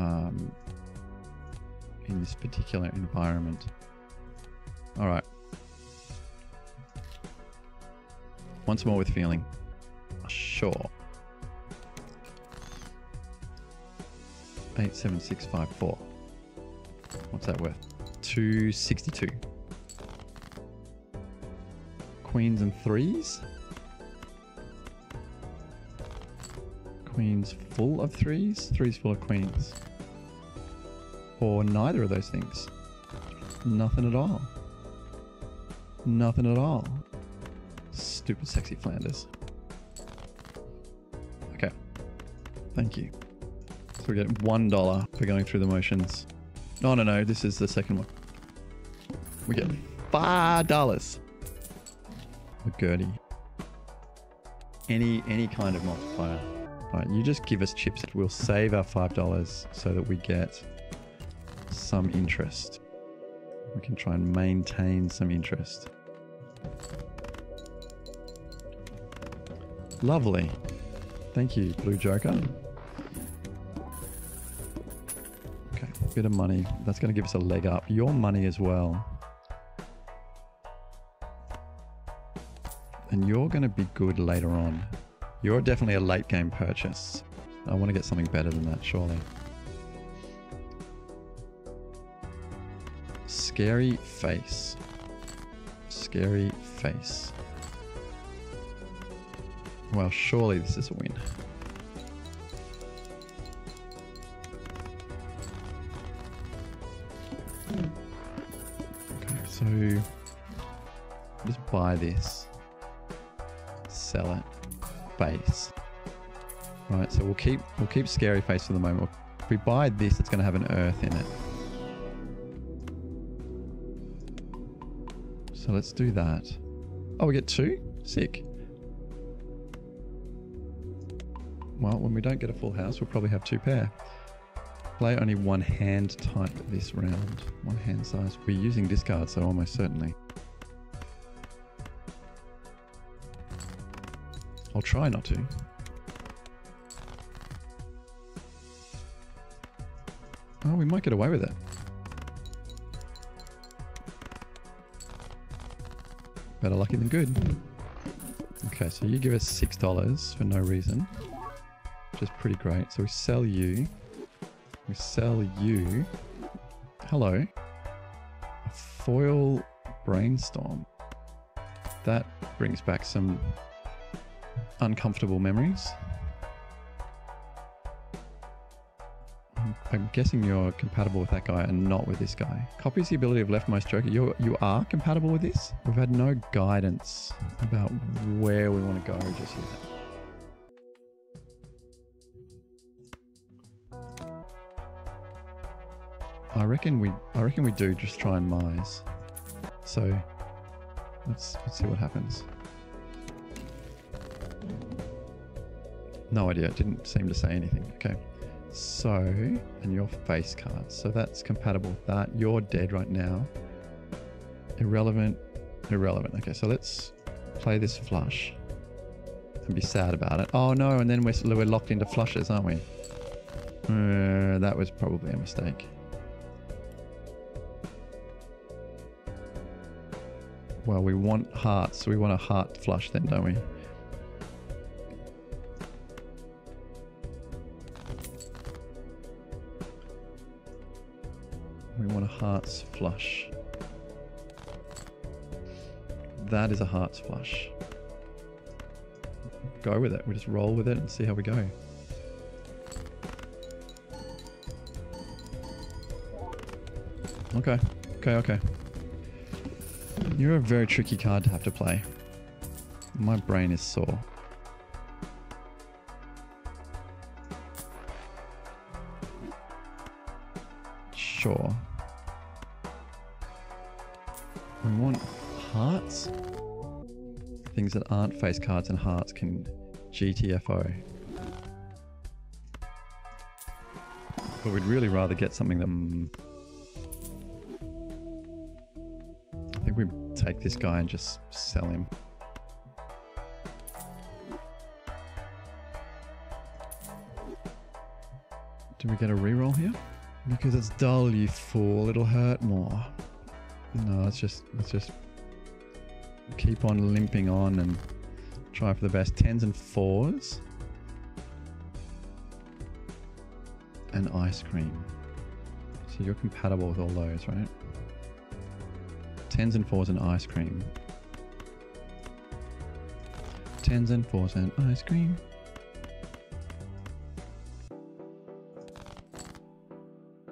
um, in this particular environment. All right. Once more with feeling. Sure. 87654. What's that worth? 262. Queens and threes? Queens full of threes? Threes full of queens. Or neither of those things. Nothing at all. Nothing at all. Stupid sexy Flanders. Okay. Thank you. So we get one dollar for going through the motions. No, no, no. This is the second one. We get five dollars. A Gertie. Any any kind of multiplier. Right, you just give us chips. We'll save our five dollars so that we get some interest. We can try and maintain some interest. Lovely. Thank you, Blue Joker. Okay, bit of money. That's going to give us a leg up. Your money as well. And you're going to be good later on. You're definitely a late game purchase. I want to get something better than that, surely. Scary face. Scary face. Well, surely this is a win. Okay, so just buy this, sell it, base. Right, so we'll keep we'll keep scary face for the moment. If we buy this, it's going to have an earth in it. Let's do that. Oh, we get two? Sick. Well, when we don't get a full house, we'll probably have two pair. Play only one hand type this round. One hand size. We're using discard, so almost certainly. I'll try not to. Oh, we might get away with it. Better lucky than good. Okay, so you give us $6 for no reason. Which is pretty great. So we sell you. We sell you. Hello. A foil brainstorm. That brings back some uncomfortable memories. I'm- guessing you're compatible with that guy and not with this guy. Copies the ability of leftmost joker. You you are compatible with this. We've had no guidance about where we want to go just yet. I reckon we I reckon we do just try and mise. So let's let's see what happens. No idea. It didn't seem to say anything. Okay. So, and your face cards. So that's compatible with that. You're dead right now. Irrelevant. Irrelevant. Okay, so let's play this flush and be sad about it. Oh no, and then we're, we're locked into flushes, aren't we? Uh, that was probably a mistake. Well, we want hearts, so we want a heart flush then, don't we? Hearts flush. That is a hearts flush. Go with it. We just roll with it and see how we go. Okay. Okay, okay. You're a very tricky card to have to play. My brain is sore. Want hearts? Things that aren't face cards and hearts can GTFO. But we'd really rather get something that... mm, I think we take this guy and just sell him. Do we get a reroll here? Because it's dull, you fool. It'll hurt more. No, let's just let's just keep on limping on and try for the best. Tens and fours. And ice cream. So you're compatible with all those, right? Tens and fours and ice cream. Tens and fours and ice cream.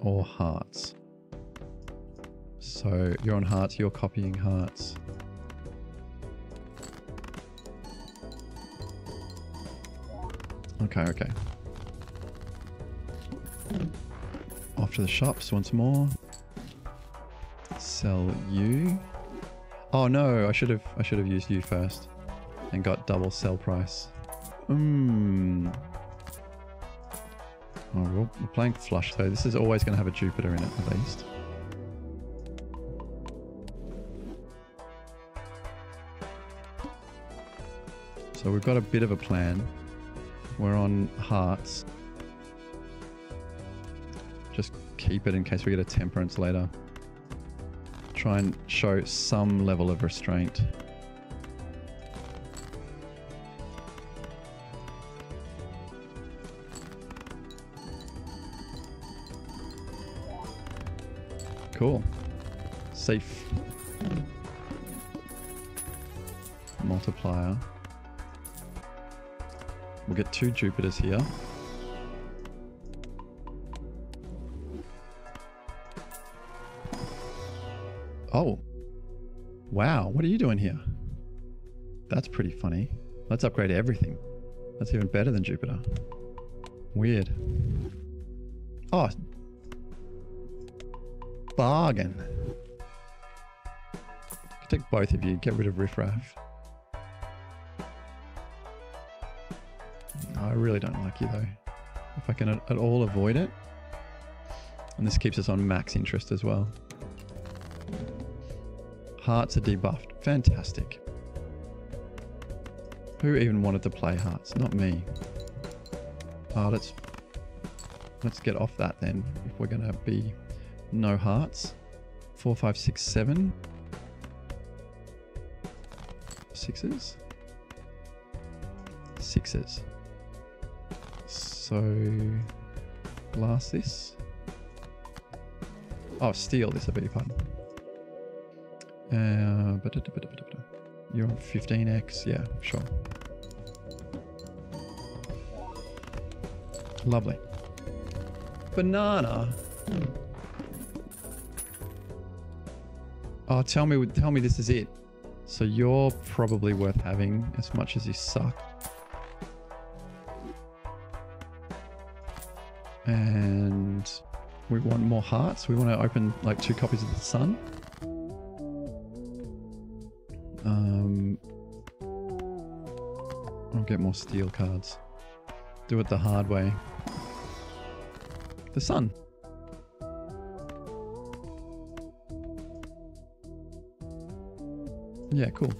Or hearts. So you're on hearts, you're copying hearts. Okay, okay. Off to the shops once more. Sell you. Oh no, I should have I should have used you first and got double sell price. Hmm. Oh, we're, playing flush, so this is always going to have a Jupiter in it at least. So we've got a bit of a plan. We're on hearts. Just keep it in case we get a temperance later. Try and show some level of restraint. Cool. Safe. Multiplier. We'll get two Jupiters here. Oh. Wow, what are you doing here? That's pretty funny. Let's upgrade everything. That's even better than Jupiter. Weird. Oh. Bargain. Take both of you, get rid of Riffraff. I really don't like you though. If I can at, at all avoid it. And this keeps us on max interest as well. Hearts are debuffed. Fantastic. Who even wanted to play hearts? Not me. Oh, let's let's get off that then. If we're gonna be no hearts. Four, five, six, seven. Sixes. Sixes. So glass this. Oh, steel this, I beg your pardon. Uh, you're on 15x, yeah, sure. Lovely. Banana. Oh, tell me, tell me this is it. So you're probably worth having as much as you suck. And we want more hearts. We want to open like two copies of the sun. Um, I'll get more steel cards. Do it the hard way. The sun. Yeah, cool.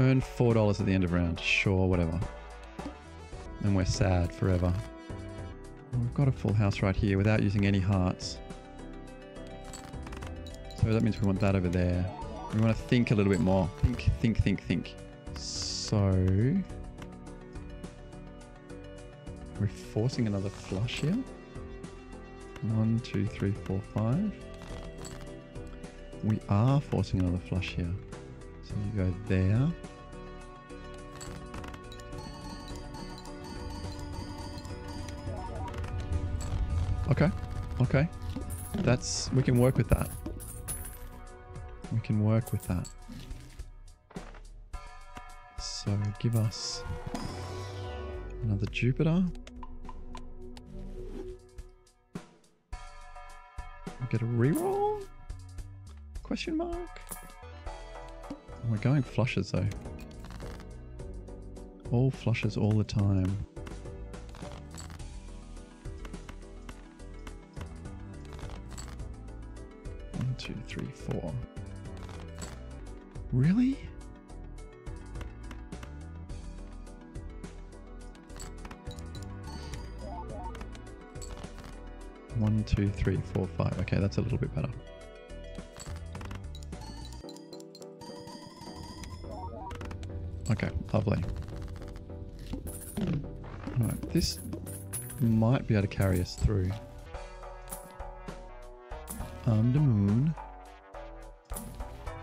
Earn $4 at the end of round. Sure, whatever. And we're sad forever. We've got a full house right here without using any hearts. So that means we want that over there. We want to think a little bit more. Think, think, think, think. So... We're forcing another flush here. One, two, three, four, five. We are forcing another flush here. So you go there. Okay. Okay. That's we can work with that. We can work with that. So give us another Jupiter. Get a reroll? Question mark? We're going flushes though. All flushes all the time. One, two, three, four. Really? One, two, three, four, five. Okay, that's a little bit better. Okay, lovely. Alright, this might be able to carry us through. Um, the moon.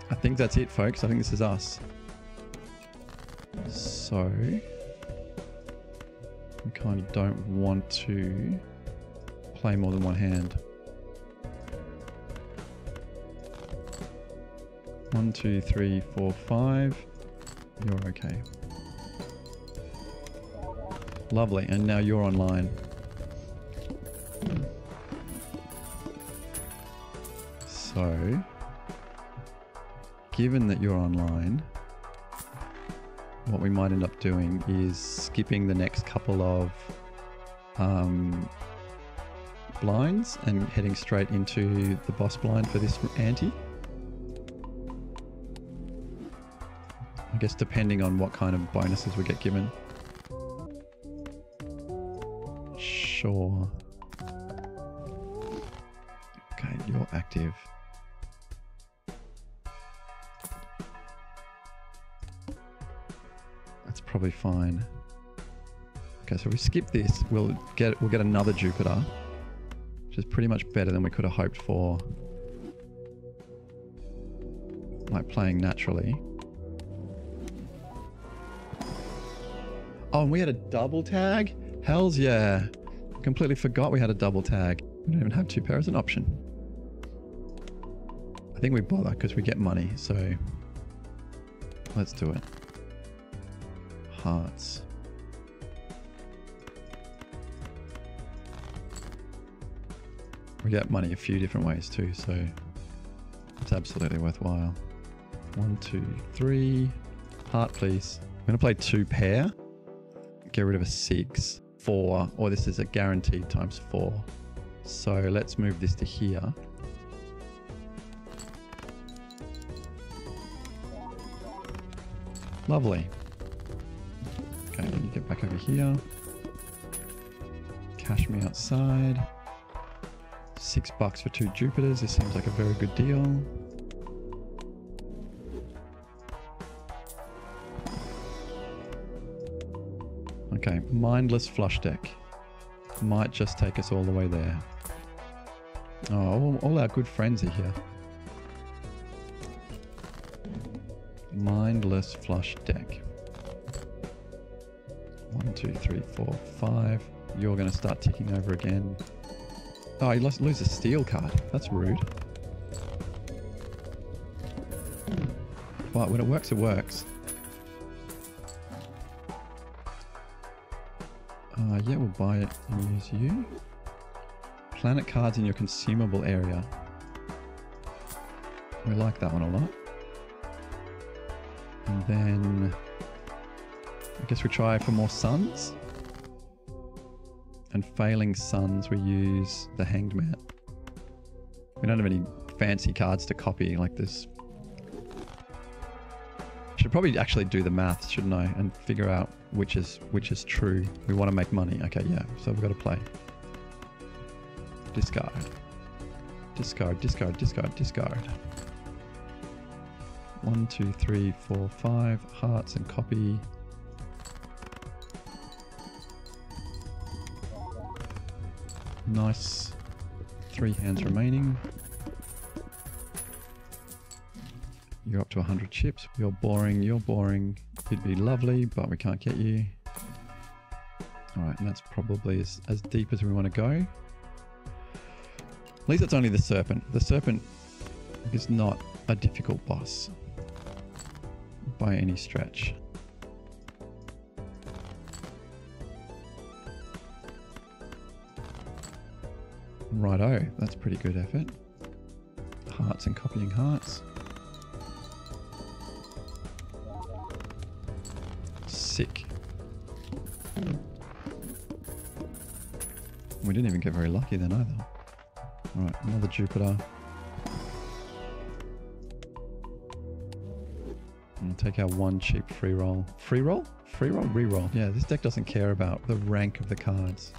I think that's it, folks. I think this is us. So, we kind of don't want to play more than one hand. One, two, three, four, five. You're okay. Lovely, and now you're online. So, given that you're online, what we might end up doing is skipping the next couple of um, blinds and heading straight into the boss blind for this ante. I guess depending on what kind of bonuses we get given. Sure. Okay, you're active. That's probably fine. Okay, so we skip this. We'll get we'll get another Jupiter, which is pretty much better than we could have hoped for. Like playing naturally. Oh, and we had a double tag? Hells yeah. Completely forgot we had a double tag. We don't even have two pairs an option. I think we bother because we get money, so let's do it. Hearts. We get money a few different ways too, so it's absolutely worthwhile. One, two, three. Heart, please. I'm going to play two pair. Get rid of a six. Four. Or this is a guaranteed times four. So let's move this to here. Lovely. Okay, let me get back over here. Cash me outside. Six bucks for two Jupiters. This seems like a very good deal. Okay, mindless flush deck. Might just take us all the way there. Oh, all, our good friends are here. Mindless flush deck. One, two, three, four, five. You're going to start ticking over again. Oh, you lost, lose a steel card. That's rude. But when it works, it works. Buy it and use you. Planet cards in your consumable area. We like that one a lot. And then I guess we try for more suns. And failing suns, we use the hanged man. We don't have any fancy cards to copy like this. Probably actually do the math, shouldn't I? And figure out which is which is true. We want to make money. Okay, yeah. So we've got to play. Discard. Discard, discard, discard, discard. One, two, three, four, five. Hearts and copy. Nice. Three hands remaining. You're up to 100 chips. You're boring, you're boring. You'd be lovely, but we can't get you. Alright, and that's probably as, as deep as we want to go. At least it's only the serpent. The serpent is not a difficult boss by any stretch. Righto, that's pretty good effort. Hearts and copying hearts. Sick. We didn't even get very lucky then either. Alright, another Jupiter. And take our one cheap free roll. Free roll? Free roll? Reroll. Yeah, this deck doesn't care about the rank of the cards.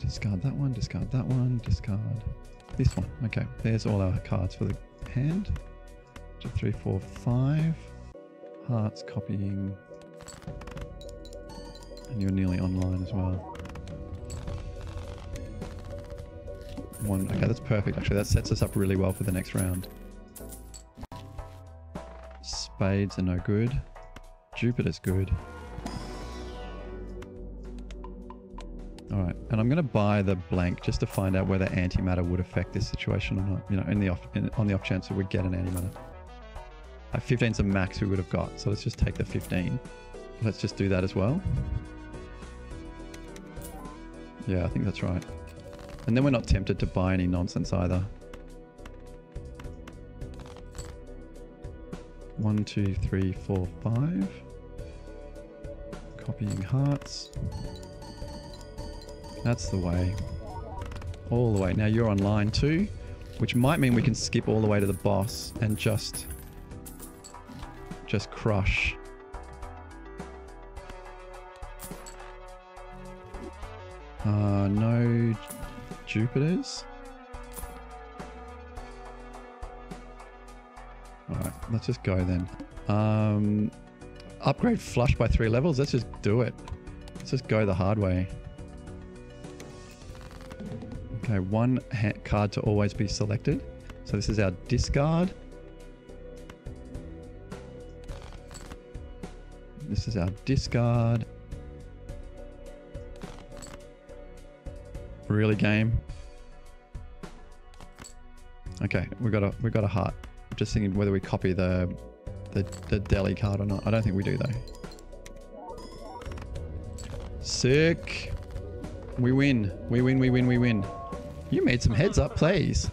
Discard that one, discard that one, discard this one. Okay, there's all our cards for the hand. Two, three, four, five. Hearts copying. And you're nearly online as well. One. Okay, that's perfect. Actually, that sets us up really well for the next round. Spades are no good. Jupiter's good. Alright, and I'm going to buy the blank just to find out whether antimatter would affect this situation or not. You know, in the off, in, on the off chance that we get an antimatter. Like 15's the max we would have got, so let's just take the 15. Let's just do that as well. Yeah, I think that's right. And then we're not tempted to buy any nonsense either. One, two, three, four, five. Copying hearts. That's the way. All the way. Now you're on line two, which might mean we can skip all the way to the boss and just... Just crush. Uh, no Jupiters. Alright, let's just go then. Um, upgrade flush by three levels. Let's just do it. Let's just go the hard way. Okay, one card to always be selected. So this is our discard. This is our discard. Really game. Okay, we got a we got a heart. I'm just thinking whether we copy the the the deli card or not. I don't think we do though. Sick. We win. We win. We win. We win. You made some heads up plays.